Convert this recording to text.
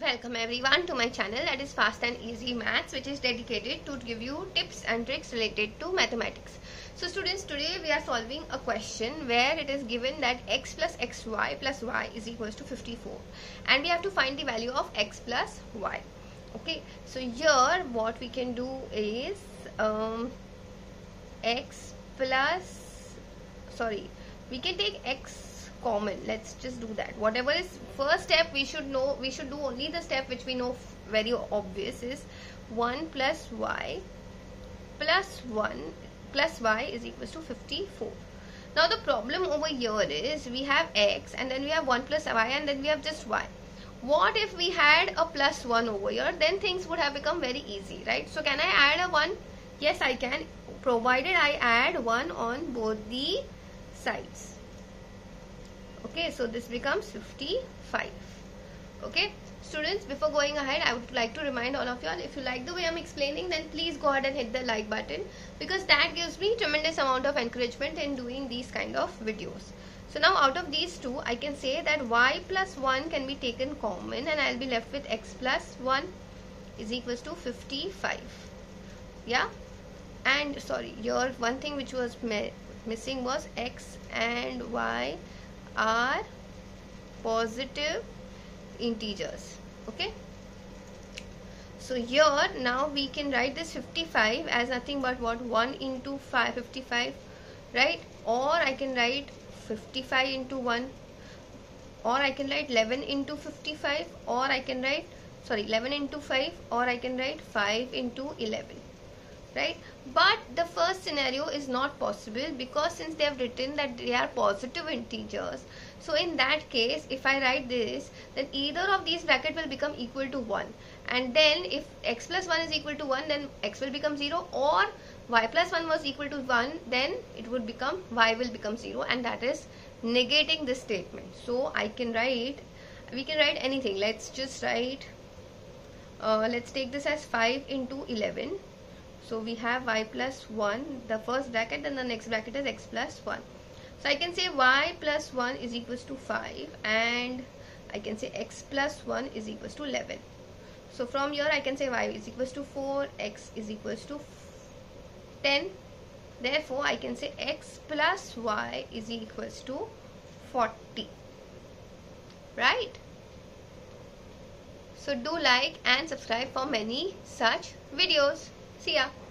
Welcome everyone to my channel that is Fast and Easy Maths which is dedicated to give you tips and tricks related to mathematics. So students today we are solving a question where it is given that x plus xy plus y is equals to 54 and we have to find the value of x plus y. Okay so here what we can do is um, x plus sorry we can take x common. Let's just do that. Whatever is first step we should know we should do only the step which we know very obvious is 1 plus y plus 1 plus y is equals to 54 now the problem over here is we have x and then we have 1 plus y and then we have just y. What if we had a plus 1 over here? Then things would have become very easy right? So can I add a 1 yes I can provided I add 1 on both the sides okay so this becomes 55 okay students before going ahead i would like to remind all of you all if you like the way i'm explaining then please go ahead and hit the like button because that gives me tremendous amount of encouragement in doing these kind of videos. So now out of these two i can say that y plus 1 can be taken common and i'll be left with x plus 1 is equals to 55 yeah? And sorry your one thing which was missing was x and y are positive integers okay? So here now we can write this 55 as nothing but what? 1 into 5 55 right? Or I can write 55 into 1 or I can write 11 into 55 or I can write sorry 11 into 5 or I can write 5 into 11 right? But the first scenario is not possible because since they have written that they are positive integers so in that case if I write this then either of these bracket will become equal to 1 and then if x plus 1 is equal to 1 then x will become 0 or y plus 1 was equal to 1 then it would become y will become 0 and that is negating this statement. So I can write we can write anything. Let's just write uh, let's take this as 5 into 11 so we have y plus 1 the first bracket and the next bracket is x plus 1 so I can say y plus 1 is equals to 5 and I can say x plus 1 is equals to 11 so from here I can say y is equals to 4 x is equals to 10 therefore I can say x plus y is equals to 40 right? So do like and subscribe for many such videos See ya.